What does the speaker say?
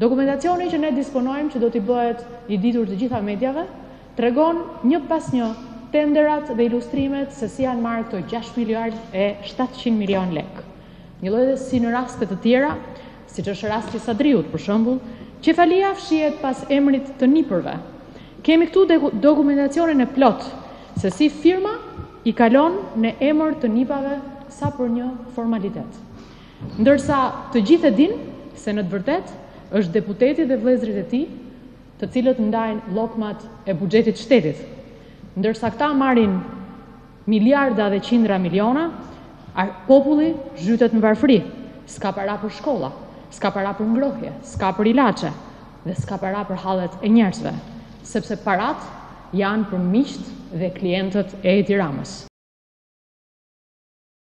Dokumentacioni që ne disponojmë që do t'i bëhet i ditur të gjitha mediave, tregon një pas një tenderat dhe ilustrimet se si janë marrë këto gjashtë miliardë e shtatëqind milionë lekë. Njëlloj dhe si në raste të tjera, siç është rasti i Sadriut, për shembull, Qefalia fshihet pas emrit të nipërve. Kemi këtu dokumentacionin e plotë se si firma i kalon në emër të nipave sa për një formalitet. Ndërsa të gjithë e dinë se në të vërtetë është deputeti dhe vëllezërit e tij të cilët ndajnë llokmat e buxhetit të shtetit. Ndërsa këta marrin miliarda dhe qindra miliona, populli zhytet në varfëri, s'ka para për shkolla, s'ka para për ngrohje, s'ka për ilaçe dhe s'ka para për hallet e njerëzve, sepse paratë janë për miqtë dhe klientët e Edi Ramës.